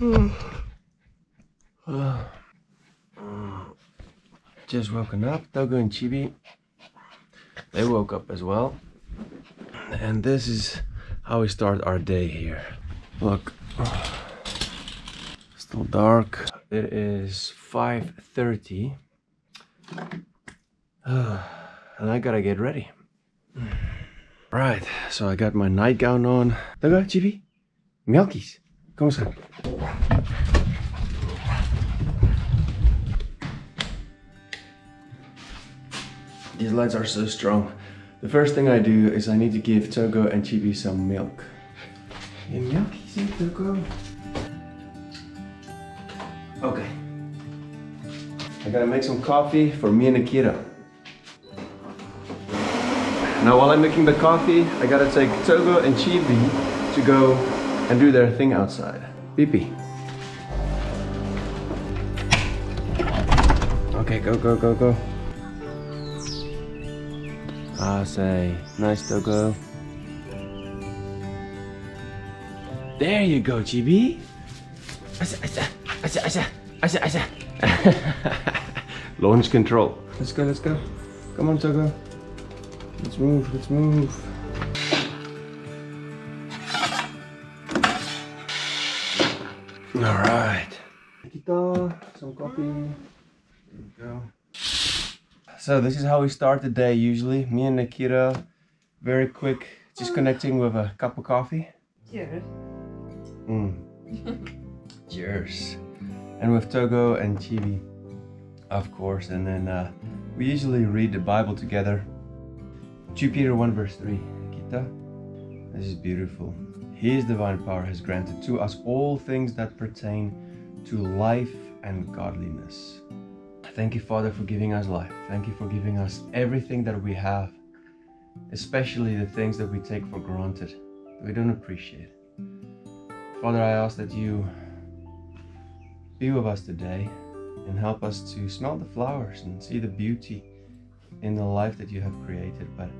Just woken up, Togo and Chibi. They woke up as well. And this is how we start our day here. Look, still dark. It is 5.30. and I gotta get ready. Right, so I got my nightgown on. Togo, Chibi, Melkies, These lights are so strong. The first thing I do is I need to give Togo and Chibi some milk. Yeah, milk, see Togo. Okay. I gotta make some coffee for me and Akira. Now while I'm making the coffee, I gotta take Togo and Chibi to go and do their thing outside. Pee Okay, go, go, go, go. I say, nice Togo. There you go, Chibi. Asa, asa, asa, asa, asa, asa. Launch control. Let's go, let's go. Come on, Togo. Let's move, let's move. All right. Kita, some coffee. There we go. So this is how we start the day usually. Me and Nikita, very quick, just connecting with a cup of coffee. Cheers. Mm. Cheers. And with Togo and Chibi, of course. And then uh, we usually read the Bible together. 2 Peter 1 verse 3. Kita, this is beautiful. His divine power has granted to us all things that pertain to life and godliness. Thank you, Father, for giving us life. Thank you for giving us everything that we have, especially the things that we take for granted, that we don't appreciate. Father, I ask that you be with us today and help us to smell the flowers and see the beauty in the life that you have created. But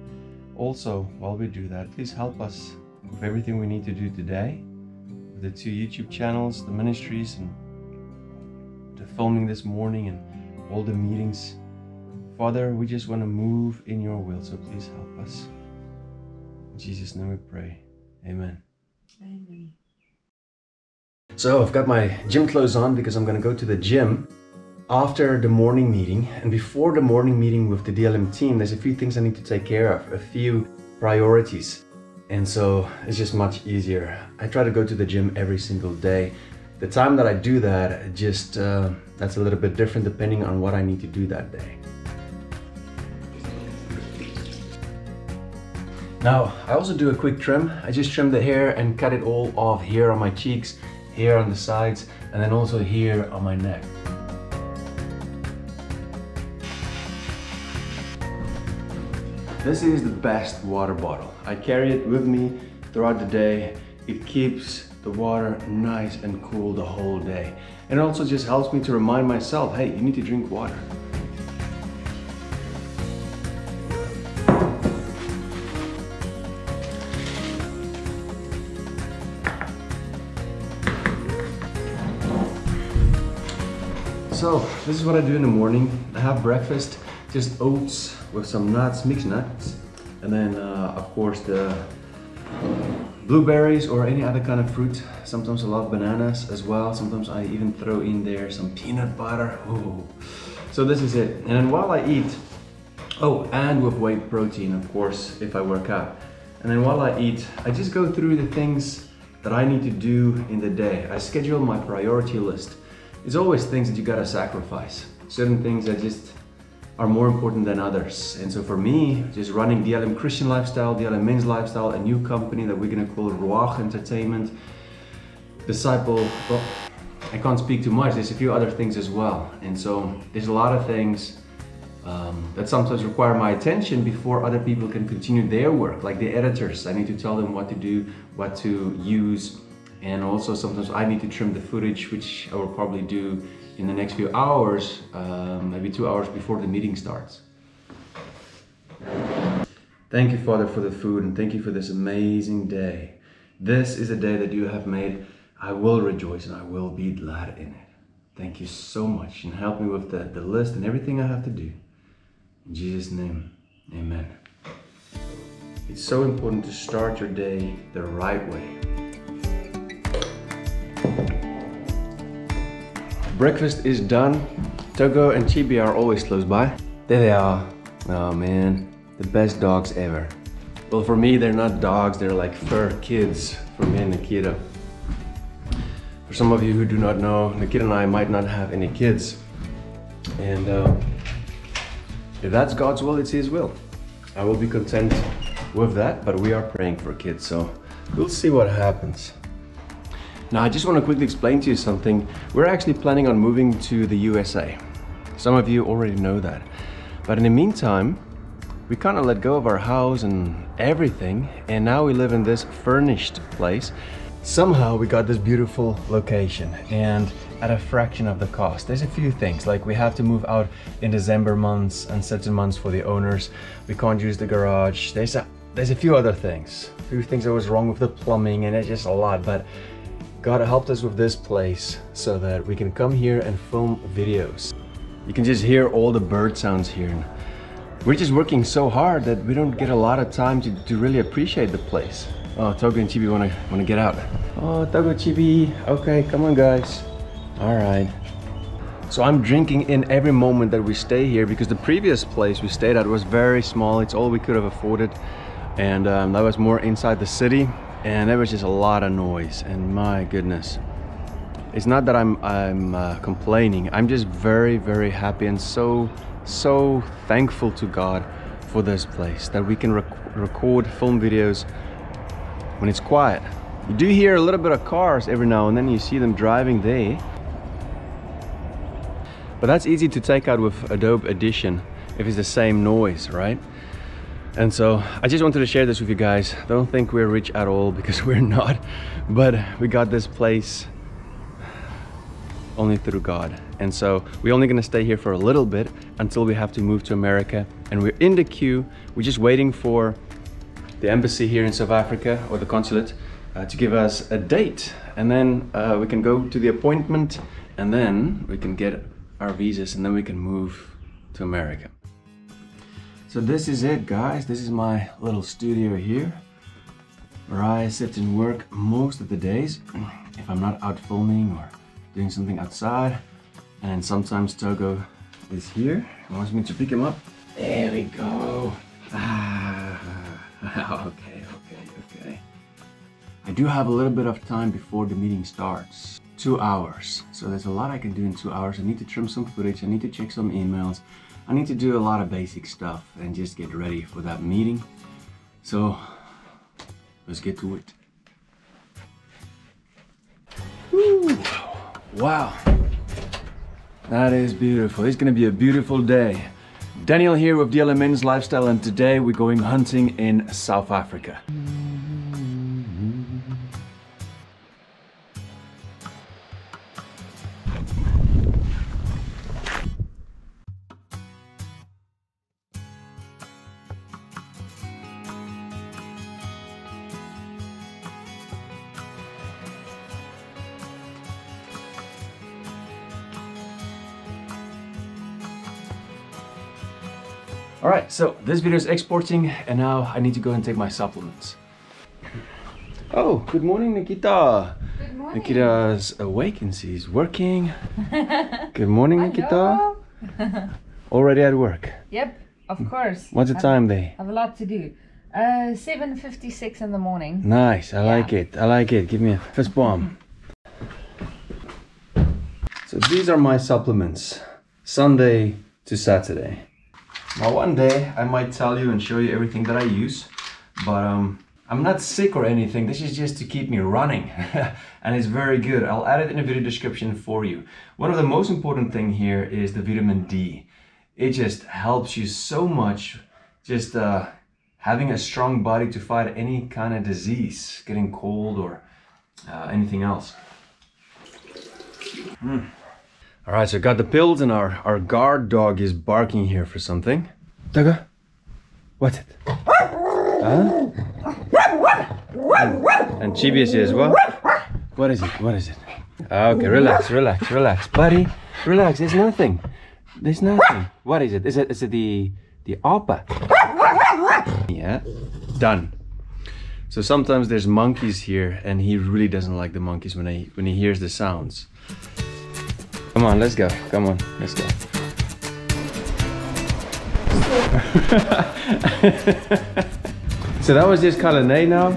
also, while we do that, please help us with everything we need to do today, the two YouTube channels, the ministries, and the filming this morning, and all the meetings. Father, we just want to move in your will, so please help us. In Jesus' name we pray. Amen. Amen. So I've got my gym clothes on because I'm gonna go to the gym after the morning meeting. And before the morning meeting with the DLM team, there's a few things I need to take care of, a few priorities. And so it's just much easier. I try to go to the gym every single day. The time that I do that, just uh, that's a little bit different depending on what I need to do that day. Now, I also do a quick trim. I just trim the hair and cut it all off here on my cheeks, here on the sides, and then also here on my neck. This is the best water bottle. I carry it with me throughout the day. It keeps the water nice and cool the whole day. And it also just helps me to remind myself, hey, you need to drink water. So this is what I do in the morning. I have breakfast, just oats with some nuts, mixed nuts, and then uh, of course the blueberries or any other kind of fruit. Sometimes I love bananas as well. Sometimes I even throw in there some peanut butter. Ooh. So this is it. And then while I eat, oh, and with whey protein, of course, if I work out. And then while I eat, I just go through the things that I need to do in the day. I schedule my priority list. It's always things that you gotta sacrifice. Certain things I just are more important than others. And so for me, just running DLM Christian Lifestyle, DLM Men's Lifestyle, a new company that we're gonna call Ruach Entertainment, Disciple, well, I can't speak too much, there's a few other things as well. And so there's a lot of things um, that sometimes require my attention before other people can continue their work, like the editors. I need to tell them what to do, what to use, and also sometimes I need to trim the footage, which I will probably do in the next few hours, um, maybe two hours before the meeting starts. Thank you, Father, for the food and thank you for this amazing day. This is a day that you have made. I will rejoice and I will be glad in it. Thank you so much and help me with the, the list and everything I have to do. In Jesus' name, amen. It's so important to start your day the right way. Breakfast is done. Togo and Chibi are always close by. There they are. Oh man, the best dogs ever. Well, for me, they're not dogs, they're like fur kids for me and Nikita. For some of you who do not know, Nikita and I might not have any kids. And uh, if that's God's will, it's His will. I will be content with that, but we are praying for kids, so we'll see what happens. Now, I just want to quickly explain to you something. We're actually planning on moving to the USA. Some of you already know that. But in the meantime, we kind of let go of our house and everything, and now we live in this furnished place. Somehow we got this beautiful location and at a fraction of the cost. There's a few things, like we have to move out in December months and certain months for the owners. We can't use the garage. There's a, there's a few other things. A few things that was wrong with the plumbing and it's just a lot, but God helped us with this place so that we can come here and film videos. You can just hear all the bird sounds here. We're just working so hard that we don't get a lot of time to, to really appreciate the place. Oh, Togo and Chibi wanna wanna get out. Oh, Togo, Chibi. Okay, come on, guys. All right. So I'm drinking in every moment that we stay here because the previous place we stayed at was very small. It's all we could have afforded, and um, that was more inside the city, and there was just a lot of noise. And my goodness, it's not that I'm I'm uh, complaining. I'm just very very happy and so so thankful to God for this place that we can rec record film videos when it's quiet. You do hear a little bit of cars every now and then, you see them driving there. But that's easy to take out with Adobe Audition if it's the same noise, right? And so I just wanted to share this with you guys. Don't think we're rich at all because we're not, but we got this place only through God. And so we're only gonna stay here for a little bit until we have to move to America. And we're in the queue. We're just waiting for the embassy here in South Africa or the consulate uh, to give us a date. And then uh, we can go to the appointment and then we can get our visas and then we can move to America. So this is it guys. This is my little studio here where I sit and work most of the days if I'm not out filming or doing something outside. And sometimes Togo is here He wants me to pick him up. There we go. Ah, okay, okay, okay. I do have a little bit of time before the meeting starts. Two hours. So there's a lot I can do in two hours. I need to trim some footage. I need to check some emails. I need to do a lot of basic stuff and just get ready for that meeting. So let's get to it. Wow. That is beautiful. It's gonna be a beautiful day. Daniel here with DLM Men's Lifestyle and today we're going hunting in South Africa. So this video is exporting and now I need to go and take my supplements. Oh, good morning, Nikita. Good morning. Nikita's awake and she's working. good morning, Nikita. Already at work. Yep, of course. What's the Have- time there? I have a lot to do. Uh, 7.56 in the morning. Nice, I Yeah. like it. I like it. Give me a fist bump. So these are my supplements, Sunday to Saturday. Now one day I might tell you and show you everything that I use, but um, I'm not sick or anything. This is just to keep me running, and it's very good. I'll add it in the video description for you. One of the most important thing here is the vitamin D. It just helps you so much. Just uh, having a strong body to fight any kind of disease, getting cold or uh, anything else. Mm. All right, so got the pills and our, our guard dog is barking here for something. Daga, what's it? Huh? And, and Chibi is here as well. What is it? What is it? Ah, okay, relax, relax, relax, buddy. Relax. There's nothing. There's nothing. What is it? Is it is it the the apa? Yeah. Done. So sometimes there's monkeys here, and he really doesn't like the monkeys when he when he hears the sounds. Come on, let's go. Come on, let's go. so that was just Kalane now.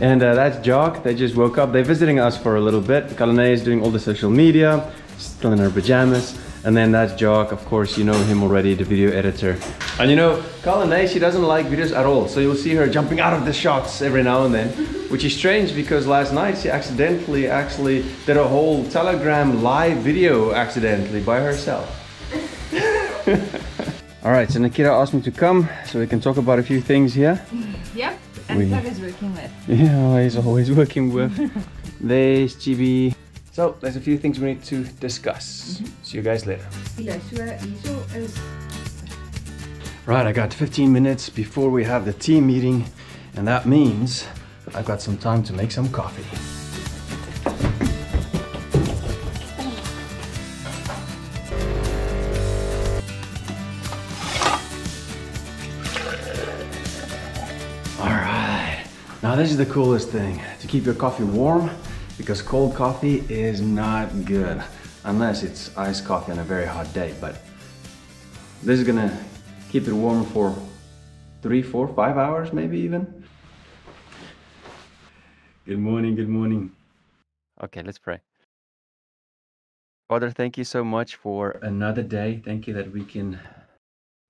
And uh, that's Jock. They just woke up. They're visiting us for a little bit. Kalane is doing all the social media, still in her pajamas. And then that's Jock. Of course, you know him already, the video editor. And you know, Kalane, she doesn't like videos at all. So you'll see her jumping out of the shots every now and then, which is strange because last night she accidentally actually did a whole Telegram live video accidentally by herself. all right, so Nikita asked me to come so we can talk about a few things here. Yep. And We- working with. Yeah, he's always working with. There's GB. So, there's a few things we need to discuss. See you guys later. Ja, so hierso is Right, I got 15 minutes before we have the team meeting, and that means I've got some time to make some coffee. All right, now this is the coolest thing to keep your coffee warm because cold coffee is not good unless it's iced coffee on a very hot day. But this is gonna keep it warm for three, four, five hours, maybe even. Good morning, good morning. Okay, let's pray. Father, thank you so much for another day. Thank you that we can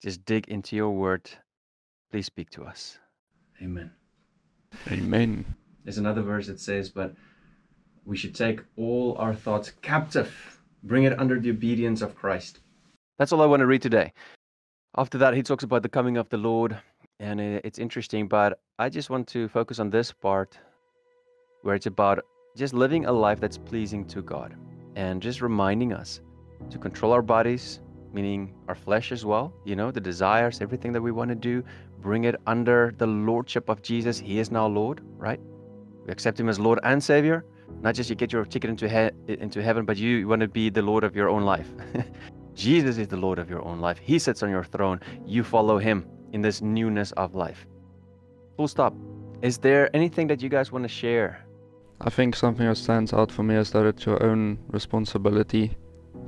just dig into your word. Please speak to us. Amen. Amen. There's another verse that says, But we should take all our thoughts captive, bring it under the obedience of Christ. That's all I want to read today. After that, he talks about the coming of the Lord, and it's interesting, but I just want to focus on this part where it's about just living a life that's pleasing to God and just reminding us to control our bodies, meaning our flesh as well, you know, the desires, everything that we want to do, bring it under the lordship of Jesus. He is now Lord, right? We accept him as Lord and Savior. Not just you get your ticket into he- into heaven, but you want to be the Lord of your own life. Jesus is the Lord of your own life. He sits on your throne. You follow him in this newness of life. Full stop. Is there anything that you guys want to share? I think something that stands out for me is that it's your own responsibility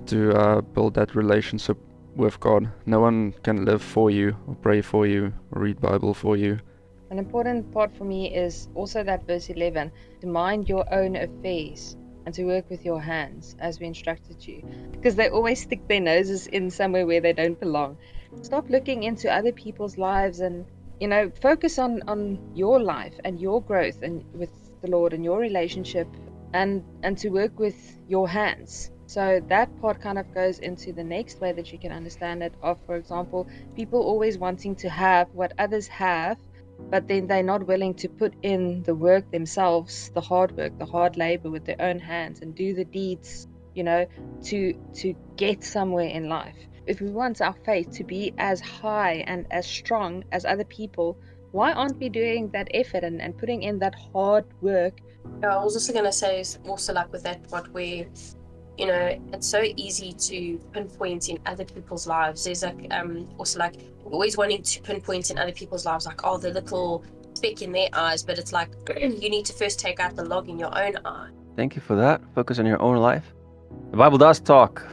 to uh, build that relationship with God. No one can live for you, or pray for you, or read Bible for you. An important part for me is also that verse 11 to mind your own affairs and to work with your hands as we instructed you. Because they always stick their noses in somewhere where they don't belong. Stop looking into other people's lives and, you know, focus on, on your life and your growth and with the Lord and your relationship and, and to work with your hands. So that part kind of goes into the next way that you can understand it of, for example, people always wanting to have what others have but then they're not willing to put in the work themselves the hard work the hard labor with their own hands and do the deeds you know to to get somewhere in life. If we want our faith to be as high and as strong as other people why aren't we doing that effort and, and putting in that hard work? Yeah, I was also gonna say also like with that what where, you know, it's so easy to pinpoint in other people's lives. There's like um also like always wanting to pinpoint in other people's lives, like oh the little speck in their eyes, but it's like you need to first take out the log in your own eye. Thank you for that. Focus on your own life. The Bible does talk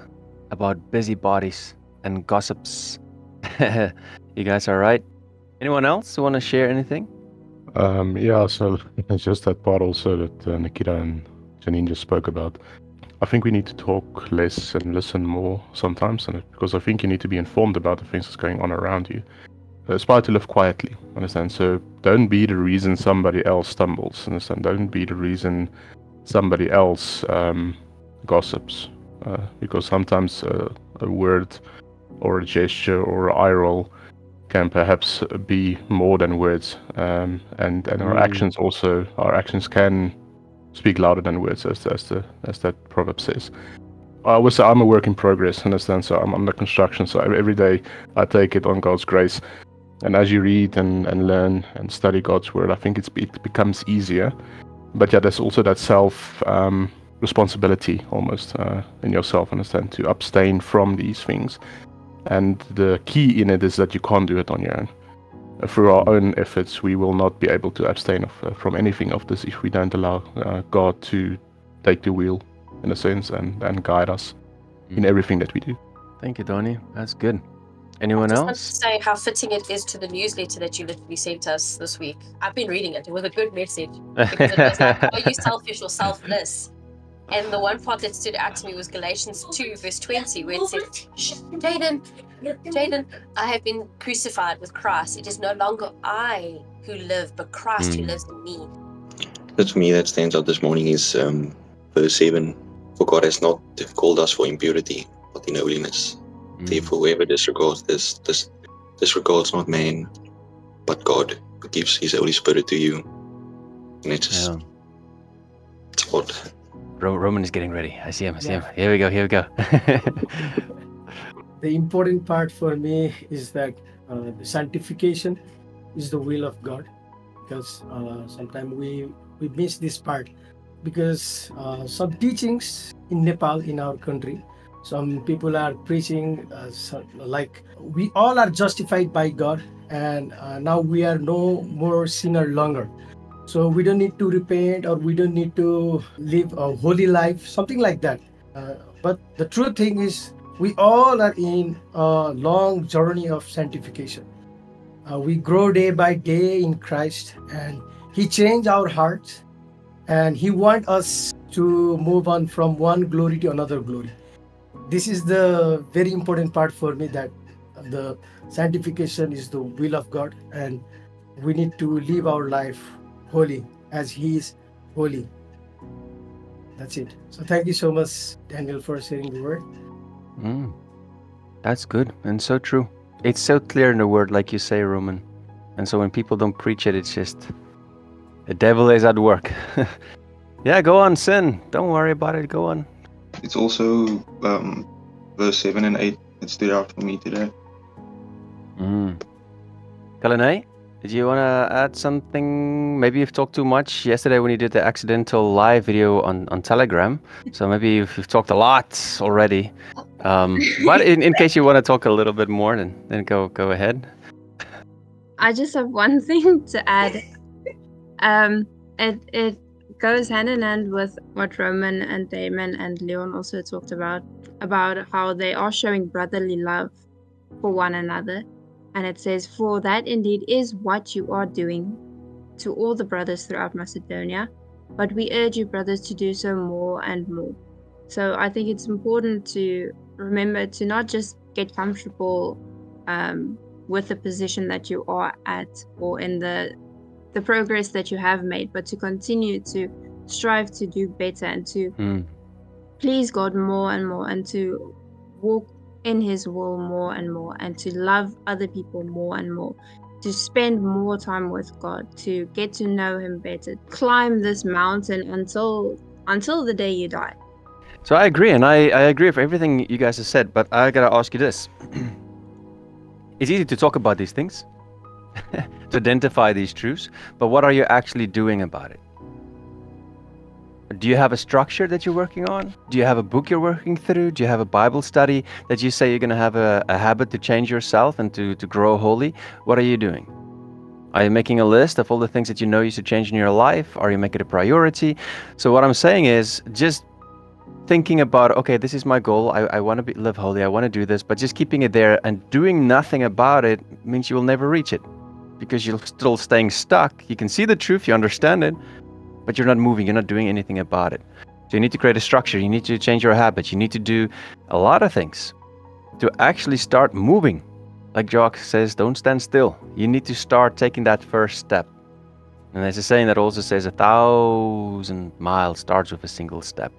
about busybodies and gossips. you guys are right. Anyone else want to share anything? Um, yeah, so it's just that part also that uh, Nikita and Janine just spoke about. I think we need to talk less and listen more sometimes, and because I think you need to be informed about the things that's going on around you. Aspire to live quietly, understand? So don't be the reason somebody else stumbles, understand? Don't be the reason somebody else um, gossips, uh, because sometimes uh, a word or a gesture or an eye roll can perhaps be more than words um, and and our Mm. actions also our actions can speak louder than words as as the as that proverb says. I say i'm a work in progress understand? So i'm under construction so every every day i take it on god's grace. And as you read and, and learn and study god's word i think it's, it becomes easier. But yeah, there's also that self um, responsibility almost uh, in yourself, understand, to abstain from these things. And the key in it is that you can't do it on your own. Through our own efforts, we will not be able to abstain of, uh, from anything of this if we don't allow uh, God to take the wheel, in a sense, and, and guide us in everything that we do. Thank you, Donnie. That's good. Anyone I just want to else? say how fitting it is to the newsletter that you literally sent us this week. I've been reading it. It was a good message. Because it was like, are you selfish or selfless? And the one part that stood out to me was Galatians 2, verse 20, where it said, "Shh, Jaden, Jaden, I have been crucified with Christ. It is no longer I who live, but Christ who Mm. lives in me. That for me that stands out this morning is um, verse 7 For God has not called us for impurity, but in holiness. Mm. Therefore, whoever disregards this, this disregards not man, but God, who gives his Holy Spirit to you. And it's just Yeah. it's odd. Roman is getting ready. I see him. I see him. Here we go. Here we go. the important part for me is that uh, sanctification is the will of God, because uh, sometimes we we miss this part, because uh, some teachings in Nepal in our country, some people are preaching uh, like we all are justified by God, and uh, now we are no more sinner longer. So we don't need to repent or we don't need to live a holy life, something like that. Uh, but the true thing is we all are in a long journey of sanctification. Uh, we grow day by day in Christ, and He changed our hearts, and He wants us to move on from one glory to another glory. This is the very important part for me that the sanctification is the will of God, and we need to live our life holy as He is holy. That's it. So thank you so much, Daniel, for sharing the word. Mm. That's good and so true. It's so clear in the word, like you say, Roman. And so when people don't preach it, it's just the devil is at work. yeah, go on, sin. Don't worry about it. Go on. It's also um, verse 7 and 8 that stood out for me today. Mm. Kalane, did you want to add something? Maybe you've talked too much yesterday when you did the accidental live video on, on Telegram. So maybe you've, you've talked a lot already. Um, but in, in case you want to talk a little bit more, then, then go go ahead. I just have one thing to add. Um, it it goes hand in hand with what Roman and Damon and Leon also talked about about how they are showing brotherly love for one another, and it says, "For that indeed is what you are doing to all the brothers throughout Macedonia, but we urge you, brothers, to do so more and more." So I think it's important to remember to not just get comfortable um, with the position that you are at or in the the progress that you have made but to continue to strive to do better and to Mm. please God more and more and to walk in his will more and more and to love other people more and more to spend more time with God to get to know him better climb this mountain until until the day you die So I agree, and I, I agree with everything you guys have said, but I gotta ask you this. it's easy to talk about these things, to identify these truths, but what are you actually doing about it? Do you have a structure that you're working on? Do you have a book you're working through? Do you have a Bible study that you say you're gonna have a, a habit to change yourself and to, to grow holy? What are you doing? Are you making a list of all the things that you know you should change in your life? Are you making it a priority? So what I'm saying is just thinking about okay this is my goal. I, I want to live holy. I want to do this. But just keeping it there and doing nothing about it means you will never reach it. Because you're still staying stuck. You can see the truth. You understand it. But you're not moving. You're not doing anything about it. So you need to create a structure. You need to change your habits. You need to do a lot of things to actually start moving. Like jock says don't stand still. You need to start taking that first step. And there's a saying that also says a thousand miles starts with a single step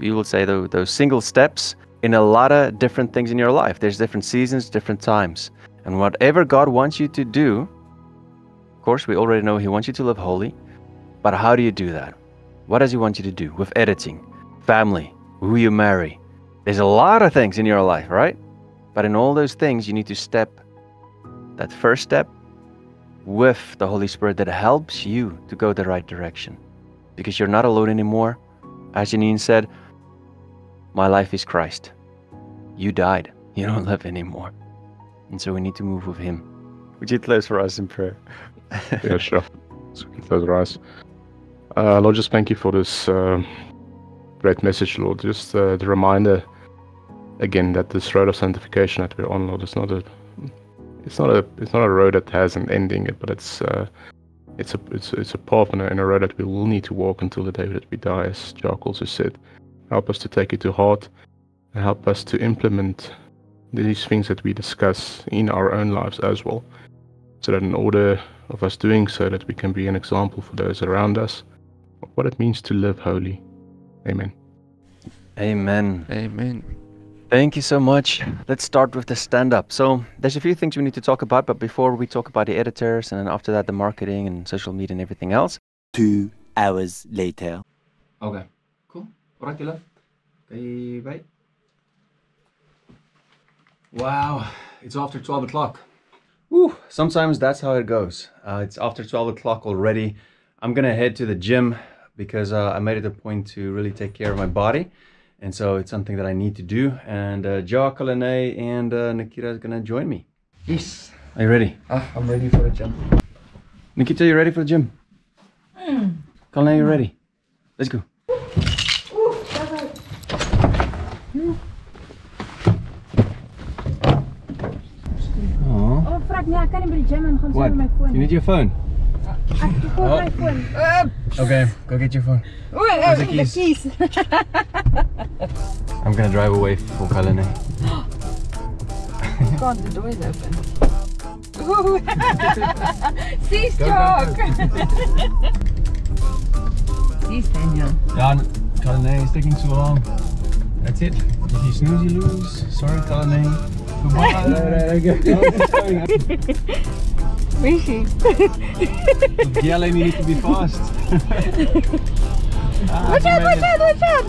you will say though those single steps in a lot of different things in your life. There's different seasons, different times. And whatever God wants you to do, of course, we already know He wants you to live holy. But how do you do that? What does He want you to do with editing, family, who you marry? There's a lot of things in your life, right? But in all those things, you need to step that first step with the Holy Spirit that helps you to go the right direction. because you're not alone anymore. As Janine said, my life is Christ. You died. You don't live anymore. And so we need to move with Him. Would you close for us in prayer? yeah, sure. So we can close our eyes. Uh, Lord, just thank you for this uh, great message, Lord. Just uh, the reminder again that this road of sanctification that we're on, Lord, is not a it's not a it's not a road that has an ending, but it's uh, it's a it's it's a path and a, and a road that we will need to walk until the day that we die, as Jack also said. Help us to take it to heart, and help us to implement these things that we discuss in our own lives as well, so that in order of us doing so, that we can be an example for those around us of what it means to live holy. Amen. Amen. Amen. Thank you so much. Let's start with the stand up. So, there's a few things we need to talk about, but before we talk about the editors and then after that, the marketing and social media and everything else. Two hours later. Okay, cool. Alright. Okay, bye. Wow, it's after 12 o'clock. Woo, sometimes that's how it goes. Uh, it's after 12 o'clock already. I'm gonna head to the gym because uh, I made it a point to really take care of my body. And so it's something that I need to do. And uh, Joe Kalane and uh, Nikita is gonna join me. Yes. Are you ready? Ah, I'm ready for the gym. Nikita, you ready for the gym? Mm. Kalane, you ready? Let's go. Aw. Oh, Frank, nee, ek kan nie by die gym en gaan What? sonder my foon. You need your phone? Ek ah, het Oh. my foon. Okay, go get your phone. O, Where's the eh, oh, die keys? keys. I'm gonna drive away for Kalane. God, the door is open. Ooh. Cease Go, go, talk. Cease Daniel. Yeah, Kalane is taking too long. That's it. If you snooze, you lose. Sorry, Kalane. Goodbye. Where is she? Yelling, you need to be fast. Ah, Watch she out, watch out, watch out!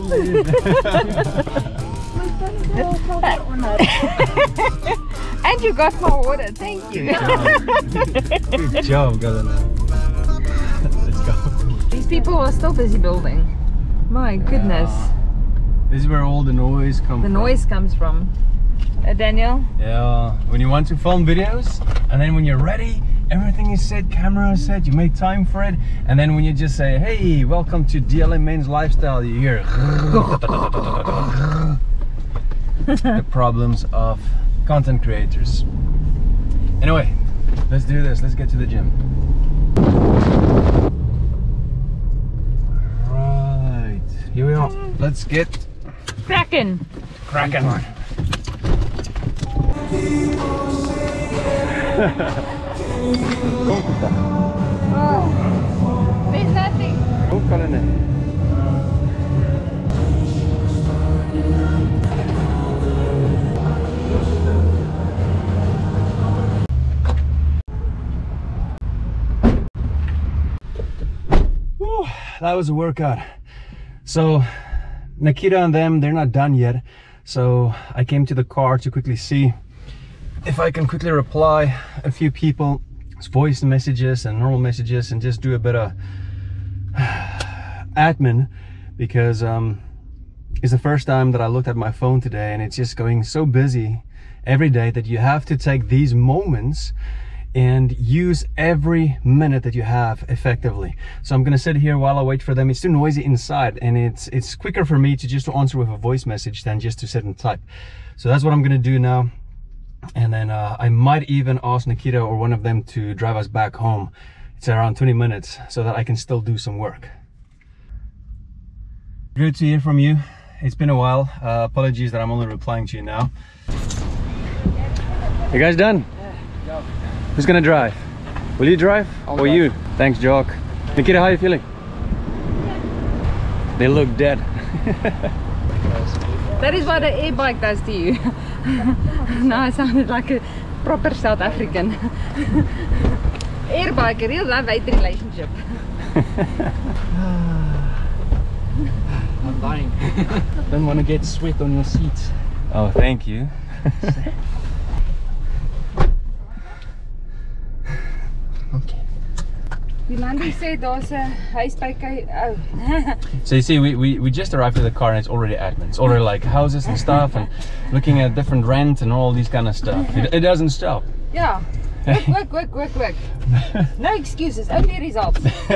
and you got my water, thank you. Good job, Kalane. Let's go. These people are still busy building. My goodness. This is where all the noise comes The from. noise comes from. Uh, Daniel? Yeah, when you want to film videos, and then when you're ready, everything is set, camera is set, you make time for it, and then when you just say, hey, welcome to DLM Men's Lifestyle, you hear the problems of content creators. Anyway, let's do this, let's get to the gym. Right, here we are. Let's get Kraken. cracking. Oh, there's nothing. Kom Kalane. Whew, that was a workout. So Nikita and them, they're not done yet. So I came to the car to quickly see if I can quickly reply a few people's voice messages and normal messages and just do a bit of admin because um, it's the first time that I looked at my phone today and it's just going so busy every day that you have to take these moments and use every minute that you have effectively. So I'm gonna sit here while I wait for them. It's too noisy inside and it's it's quicker for me to just to answer with a voice message than just to sit and type. So that's what I'm gonna do now. And then uh, I might even ask Nikita or one of them to drive us back home. It's around 20 minutes so that I can still do some work. Good to hear from you. It's been a while. Uh, apologies that I'm only replying to you now. You guys done? Who's gonna drive? Will you drive? or you? Thanks, Jock. Nikita, how are you feeling? They look dead. That is what an air bike does to you. now I sounded like a proper South African. air bike, a real love-hate relationship. I'm dying. Don't want to get sweat on your seats. Oh, thank you. Okay. Jolandi sê daar's 'n huis by Ky oh. So you see, we, we, we just arrived at the car and it's already admin. It's already like houses and stuff and looking at different rent and all these kind of stuff. It, it doesn't stop. ja. Work, work, work, work, work. No excuses, only results.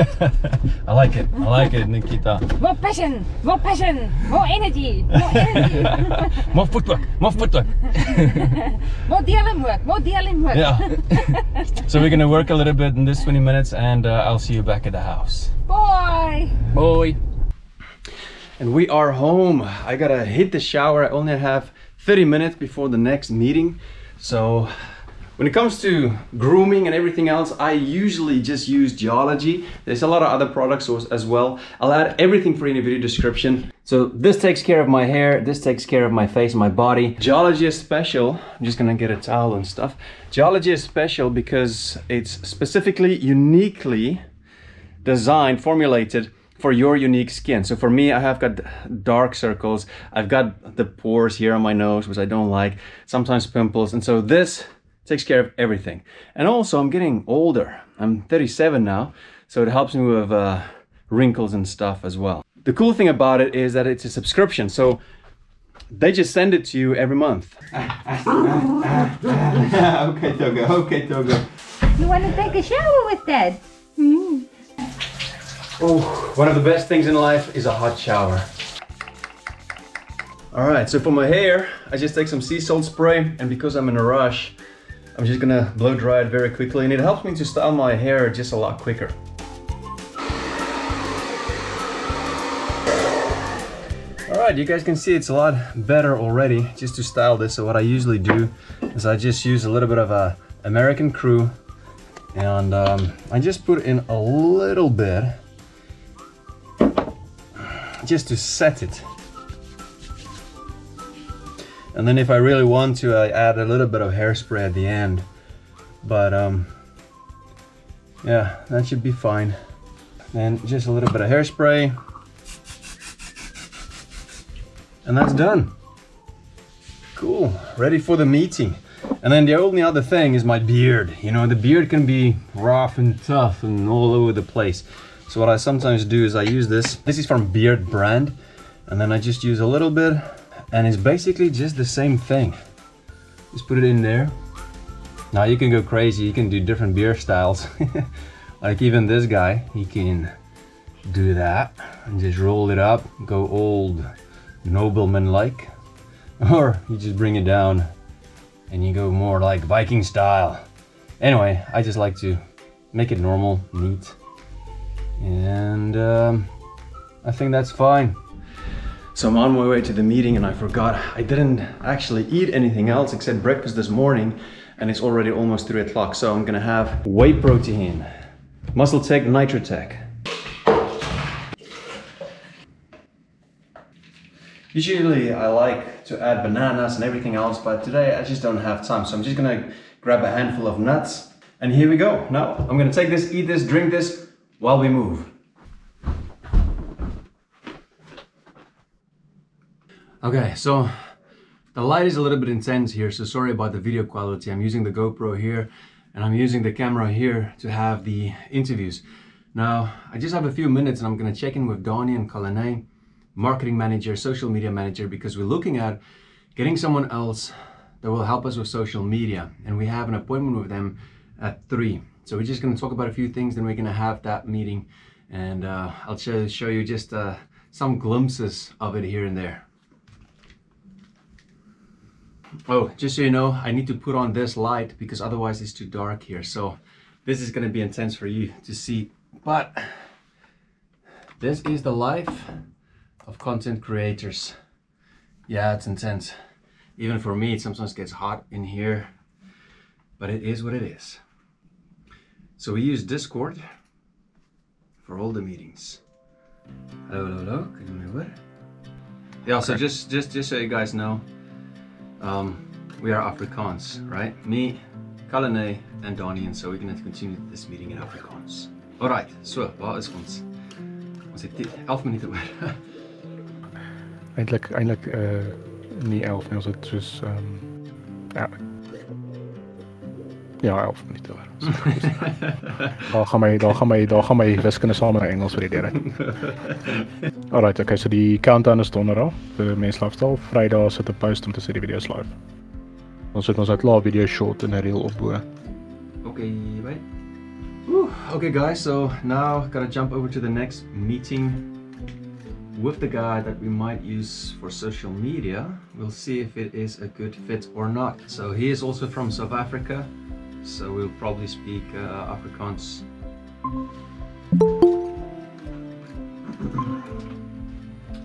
I like it. I like it, Nikita. More passion, more passion, more energy, more energy. more footwork, more footwork. more DLM work, more DLM work. Yeah. so we're gonna work a little bit in this 20 minutes and uh, I'll see you back at the house. Bye. Bye. And we are home. I gotta hit the shower. I only have 30 minutes before the next meeting. So when it comes to grooming and everything else, I usually just use Geologie. There's a lot of other products as well. I'll add everything for you in the video description. So this takes care of my hair, this takes care of my face, my body. Geologie is special. I'm just gonna get a towel and stuff. Geologie is special because it's specifically, uniquely designed, formulated for your unique skin. So for me, I have got dark circles. I've got the pores here on my nose, which I don't like, sometimes pimples. And so this takes care of everything. And also I'm getting older. I'm 37 now, so it helps me with uh, wrinkles and stuff as well. The cool thing about it is that it's a subscription. So they just send it to you every month. okay, Togo. Okay, Togo. You want to take a shower with Dad? Oh, one of the best things in life is a hot shower. All right, so for my hair, I just take some sea salt spray and because I'm in a rush, I'm just gonna blow dry it very quickly and it helps me to style my hair just a lot quicker. All right, you guys can see it's a lot better already just to style this. So what I usually do is I just use a little bit of a American Crew and um, I just put in a little bit just to set it. And then if I really want to, I add a little bit of hairspray at the end. But um, yeah, that should be fine. Then just a little bit of hairspray. And that's done. Cool, ready for the meeting. And then the only other thing is my beard. You know, the beard can be rough and tough and all over the place. So what I sometimes do is I use this. This is from Beardbrand. And then I just use a little bit and it's basically just the same thing. Just put it in there. Now you can go crazy, you can do different beer styles. like even this guy, he can do that and just roll it up, go old nobleman-like. Or you just bring it down and you go more like Viking style. Anyway, I just like to make it normal, neat. And um, I think that's fine. So I'm on my way to the meeting and I forgot I didn't actually eat anything else except breakfast this morning and it's already almost 3 o'clock. So I'm gonna have whey protein, MuscleTech Nitrotech. Usually I like to add bananas and everything else, but today I just don't have time. So I'm just gonna grab a handful of nuts and here we go. Now I'm gonna take this, eat this, drink this while we move. Okay, so the light is a little bit intense here, so sorry about the video quality. I'm using the GoPro here and I'm using the camera here to have the interviews. Now, I just have a few minutes and I'm gonna check in with Donnie and Kalane marketing manager, social media manager, because we're looking at getting someone else that will help us with social media. And we have an appointment with them at three. So we're just gonna talk about a few things, then we're gonna have that meeting and uh, I'll show, show you just uh, some glimpses of it here and there. Oh, just so you know, I need to put on this light because otherwise it's too dark here. So this is gonna be intense for you to see. But this is the life of content creators. Yeah, it's intense. Even for me, it sometimes gets hot in here, but it is what it is. So we use Discord for all the meetings. Hello, hello, hello. Yeah, so just, just, just so you guys know, um, we are Afrikaans, right? Me, Kalane, and Donnie, and so we're going to continue this meeting in Afrikaans. Alright, so, waar is ons? Ons het 11 minute oor. Eindelijk, eindelijk uh, niet 11, nee, als het dus. Um, ja. Ja, 11 minute. Daar gaan my daar gaan my daar gaan my wiskunde saam met Engels vir die deur uit. Alright, okay, so die countdown is donderdag mense lifestyle. Vrydag sit 'n post om te sê die video is live. Ons sit ons uit klaar video short en 'n reel op. Okay, wait. Okay, guys, so now gotta jump over to the next meeting with the guy that we might use for social media. We'll see if it is a good fit or not. So he is also from South Africa, so we'll probably speak uh, Afrikaans.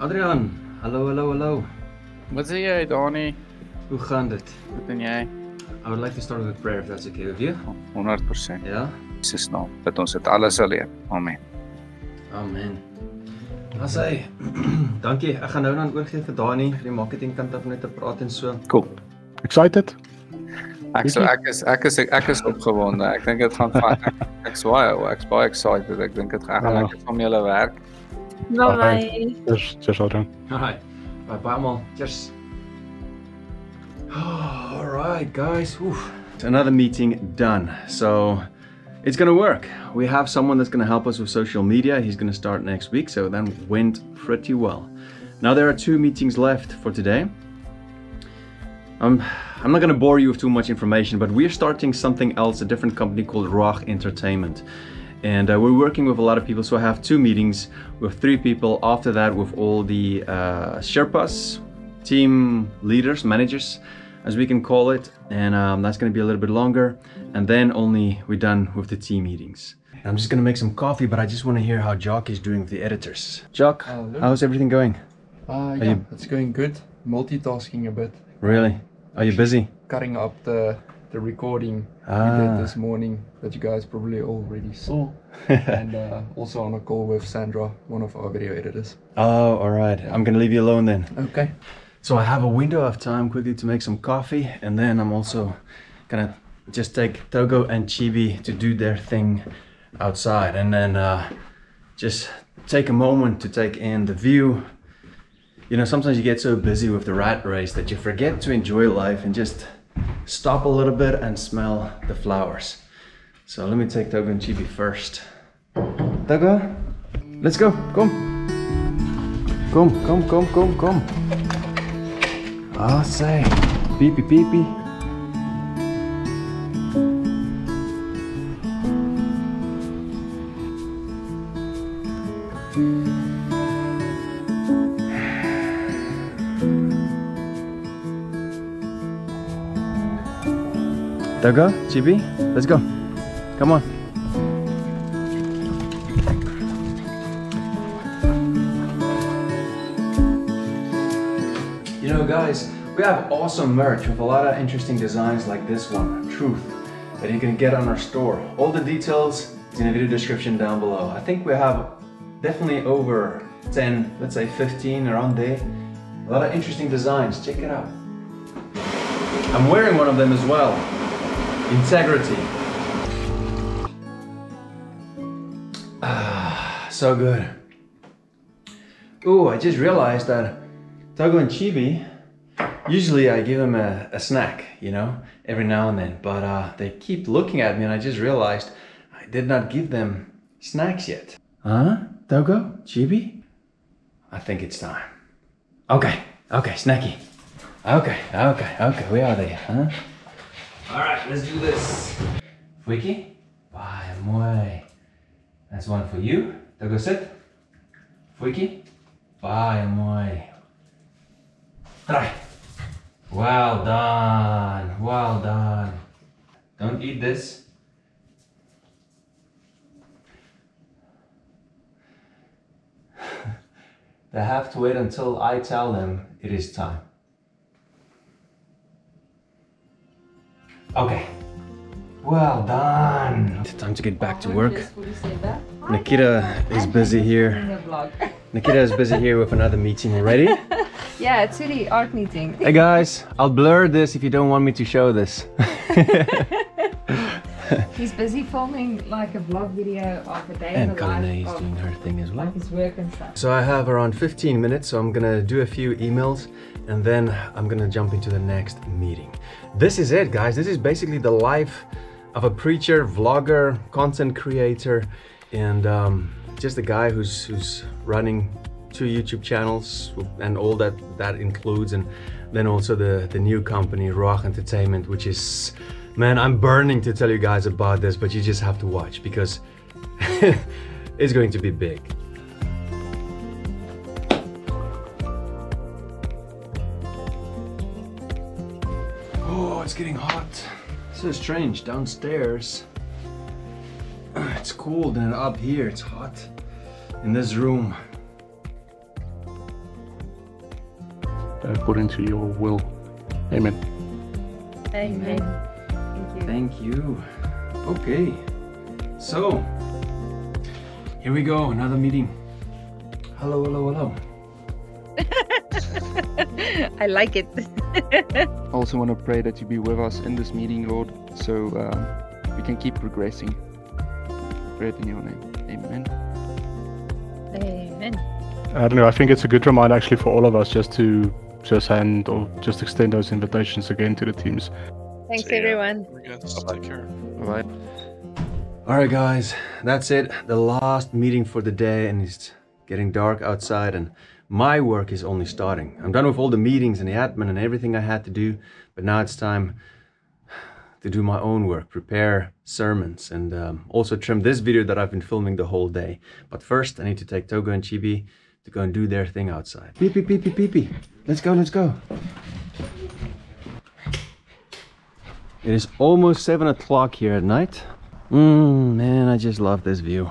Adrian, hallo, hallo, hallo. Wat sê jy, Dani? Hoe gaan dit? Wat doen jy? I would like to start with a prayer if that's okay with you. 100%. Ja? Jesus naam, dat ons dit alles sal leer. Amen. Amen. Asai. Dankie. Ek gaan nou dan oorgee vir Dani vir die marketing kant af net te praat en so. Cool. Excited? Ek so ek is ek is ek is opgewonde. Ek dink dit gaan van ek, ek's baie ek's baie excited. Ek dink dit gaan Ja. lekker van julle werk. Bye bye. Cheers, cheers Adrian. Alright. Bye bye almal. Cheers. Alright guys. Oof. Another meeting done. So it's gonna work. We have someone that's gonna help us with social media. He's gonna start next week, so that went pretty well. Now there are two meetings left for today. Um, I'm not gonna bore you with too much information, but we're starting something else, a different company called Ruach Entertainment. And uh, we're working with a lot of people, so I have two meetings with three people. After that, with all the uh, Sherpas, team leaders, managers, as we can call it. And um, that's gonna be a little bit longer. And then only we're done with the team meetings. I'm just gonna make some coffee, but I just wanna hear how Jock is doing with the editors. Jock, Hello. how's everything going? Uh, yeah, you- it's going good. Multitasking a bit. Really? Are you busy? Cutting up the the recording we Ah. did this morning that you guys probably already saw, and uh, also on a call with Sandra, one of our video editors. Oh, all right. I'm gonna leave you alone then. Okay. So I have a window of time quickly to make some coffee, and then I'm also gonna just take Togo and Chibi to do their thing outside, and then uh, just take a moment to take in the view. You know, sometimes you get so busy with the rat race that you forget to enjoy life and just stop a little bit and smell the flowers. So let me take Togo and Chibi first. Togo, let's go. Come. Kom, kom, kom, kom, kom. Ah, say. Peepee, peepee. Togo, Chibi, let's go. Come on. You know, guys, we have awesome merch with a lot of interesting designs like this one, Truth, that you can get on our store. All the details is in the video description down below. I think we have definitely over 10, let's say 15 around there. A lot of interesting designs, check it out. I'm wearing one of them as well. Integrity. Ah, so good. Ooh, I just realized that Togo and Chibi, usually I give them a, a snack, you know, every now and then, but uh, they keep looking at me and I just realized I did not give them snacks yet. Huh? Togo? Chibi? I think it's time. Okay, okay, snacky. Okay, okay, okay, we are there, huh? Alright, let's do this. Wiki? Bye, mooi. That's one for you. Togo sit. Wiki? Bye, mooi. Try. Well done. Well done. Don't eat this. they have to wait until I tell them it is time. Okay. Well done. Time to get back to work. Nikita is busy here. Nikita is busy here with another meeting already. Yeah, it's really art meeting. Hey guys, I'll blur this if you don't want me to show this. He's busy filming like a vlog video of a day in and the life Kalina is of doing her thing as well. like his work and stuff. So I have around 15 minutes, so I'm gonna do a few emails and then I'm gonna jump into the next meeting. This is it, guys. This is basically the life of a preacher, vlogger, content creator, and um, just a guy who's who's running two YouTube channels and all that that includes, and then also the the new company Ruach Entertainment, which is man, I'm burning to tell you guys about this, but you just have to watch because it's going to be big. Oh, it's getting hot. So strange. Downstairs, it's cold, and up here, it's hot. In this room, according to your will. Amen. Amen. Thank you. Okay. So, here we go. Another meeting. Hello, hello, hello. I like it. I also want to pray that you be with us in this meeting, Lord, so um, we can keep progressing. Pray it in your name. Amen. Amen. I don't know. I think it's a good reminder actually for all of us just to just hand or just extend those invitations again to the teams. Thanks, everyone. Take care. Bye. All right, guys, that's it. The last meeting for the day, and it's getting dark outside, and my work is only starting. I'm done with all the meetings and the admin and everything I had to do, but now it's time to do my own work, prepare sermons, and um, also trim this video that I've been filming the whole day. But first, I need to take Togo and Chibi to go and do their thing outside. Pee pee pee pee pee pee. Let's go, let's go. It is almost seven o'clock here at night. Mmm, man, I just love this view.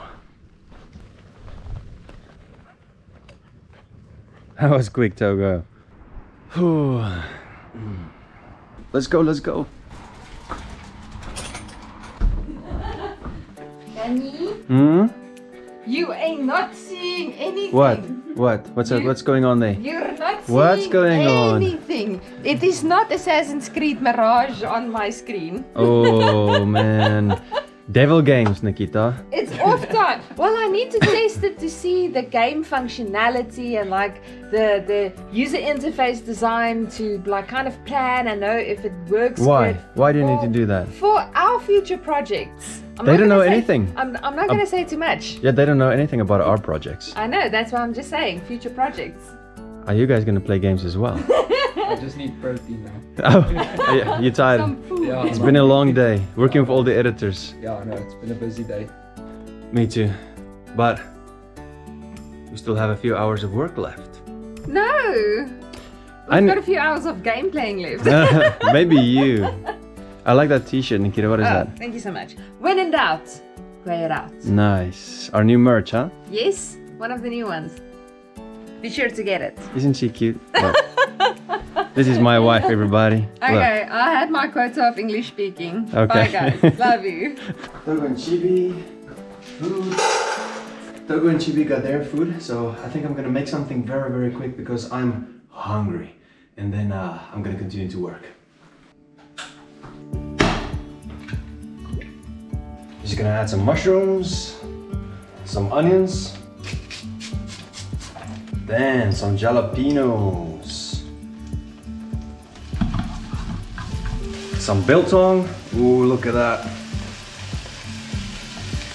That was quick, Togo. Let's go, let's go. Danny, Hmm? You ain't not seeing anything. What? What? What's You- what's going on there? You're not What's seeing going on? anything. It is not Assassin's Creed Mirage on my screen. Oh man. Devil games, Nikita. It's off time. Well, I need to test it to see the game functionality and like the the user interface design to like kind of plan and know if it works. Why? Why do you need to do that? For our future projects. I'm They don't know say- anything. I'm, I'm not going to say too much. Yeah, they don't know anything about our projects. I know, that's why I'm just saying future projects. Are you guys gonna play games as well? I just need protein now. oh, yeah, you tired? Some food. Yeah, It's I'm been a long day working with all the editors. Yeah, I know, it's been a busy day. Me too. But we still have a few hours of work left. No! I We've kn- got a few hours of game playing left. Maybe you. I like that t-shirt, Nikita. What is oh, that? thank you so much. When in doubt, play it out. Nice. Our new merch, huh? Yes, one of the new ones. Be sure to get it. Isn't she cute? Look. this is my wife, everybody. Look. Okay, I had my quota of English speaking. Bye Okay. guys, love you. Togo and Chibi, food. Togo and Chibi got their food, so I think I'm gonna make something very, very quick because I'm hungry. And then uh, I'm gonna continue to work. Just gonna add some mushrooms, some onions, then some jalapenos, some biltong. Ooh, look at that.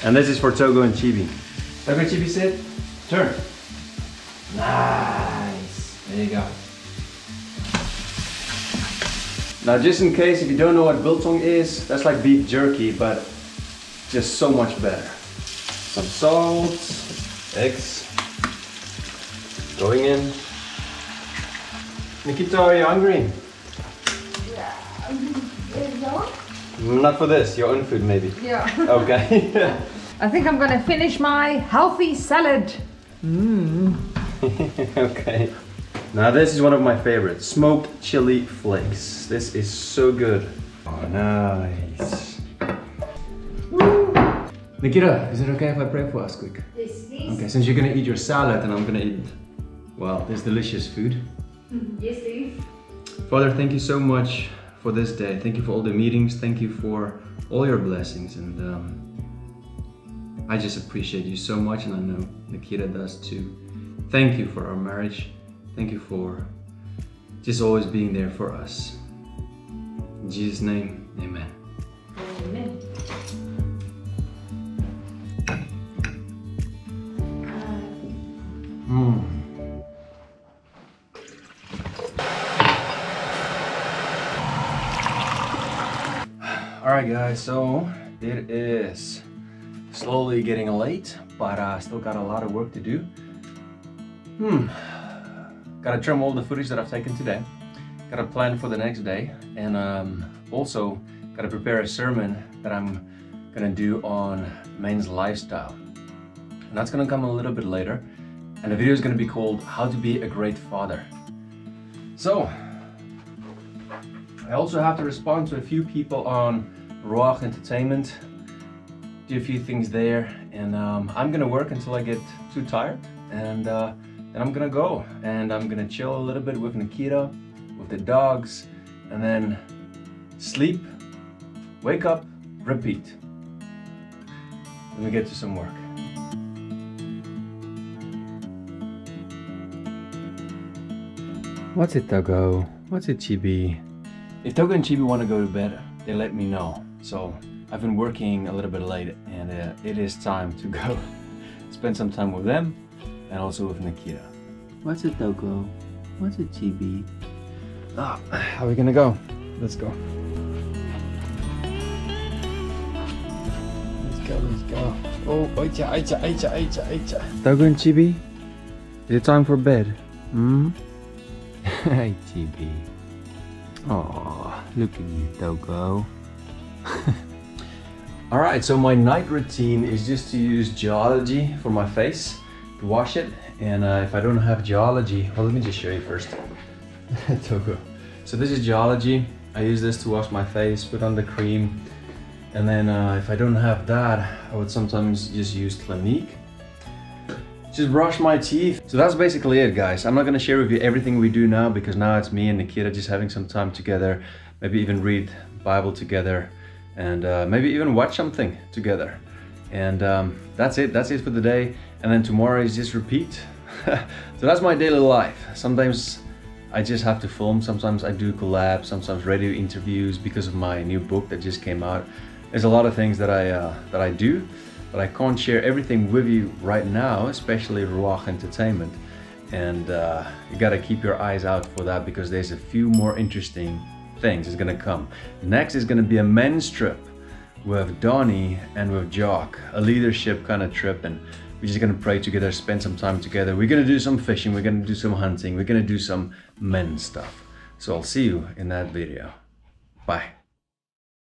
And this is for Togo and Chibi. Togo and Chibi, sit. Turn. Nice. There you go. Now, just in case if you don't know what biltong is, that's like beef jerky, but just so much better. Some salt, eggs, going in. Nikita, are you hungry? Yeah. Not for this, your own food maybe. Yeah. Okay. I think I'm gonna finish my healthy salad. Mmm. okay. Now this is one of my favorites, smoked chili flakes. This is so good. Oh, nice. Nikita, is it okay if I pray for us quick? Yes, please. Okay, since you're gonna eat your salad and I'm gonna eat, well, this delicious food. Yes, please. Father, thank you so much for this day. Thank you for all the meetings. Thank you for all your blessings. And um, I just appreciate you so much, and I know Nikita does too. Thank you for our marriage. Thank you for just always being there for us. In Jesus' name, amen. Amen. Guys, so it is slowly getting late, but I uh, still got a lot of work to do. Hmm, gotta trim all the footage that I've taken today. Gotta plan for the next day, and um, also gotta prepare a sermon that I'm gonna do on men's lifestyle. And that's gonna come a little bit later. And the video is gonna be called How to Be a Great Father. So, I also have to respond to a few people on Ruach Entertainment, do a few things there, and um, I'm gonna work until I get too tired, and uh, then I'm gonna go, and I'm gonna chill a little bit with Nikita, with the dogs, and then sleep, wake up, repeat. Let me get to some work. What's it, Togo? What's it, Chibi? If Togo and Chibi want to go to bed, they let me know. So I've been working a little bit late and uh, it is time to go spend some time with them and also with Nikita. What's it, Togo? What's it, Chibi? Ah, how are we gonna go? Let's go. Let's go, let's go. Oh, aicha, aicha, aicha, aicha, aicha. Togo and Chibi, is it time for bed? Hmm? hey, Chibi. Oh, look at you, Togo. Alright, so my night routine is just to use Geologie for my face, to wash it. And uh, if I don't have Geologie, well, let me just show you first. Togo. So this is Geologie. I use this to wash my face, put on the cream. And then uh, if I don't have that, I would sometimes just use Clinique just brush my teeth. So that's basically it guys. I'm not gonna share with you everything we do now because now it's me and Nikita just having some time together. Maybe even read Bible together and uh, maybe even watch something together. And um, that's it, that's it for the day. And then tomorrow is just repeat. so that's my daily life. Sometimes I just have to film, sometimes I do collabs, sometimes radio interviews because of my new book that just came out. There's a lot of things that I, uh, that I do but I can't share everything with you right now, especially Ruach Entertainment. And uh, you gotta keep your eyes out for that because there's a few more interesting things is gonna come. Next is gonna be a men's trip with Donnie and with Jock, a leadership kind of trip and we're just gonna pray together, spend some time together. We're gonna do some fishing, we're gonna do some hunting, we're gonna do some men stuff. So I'll see you in that video. Bye.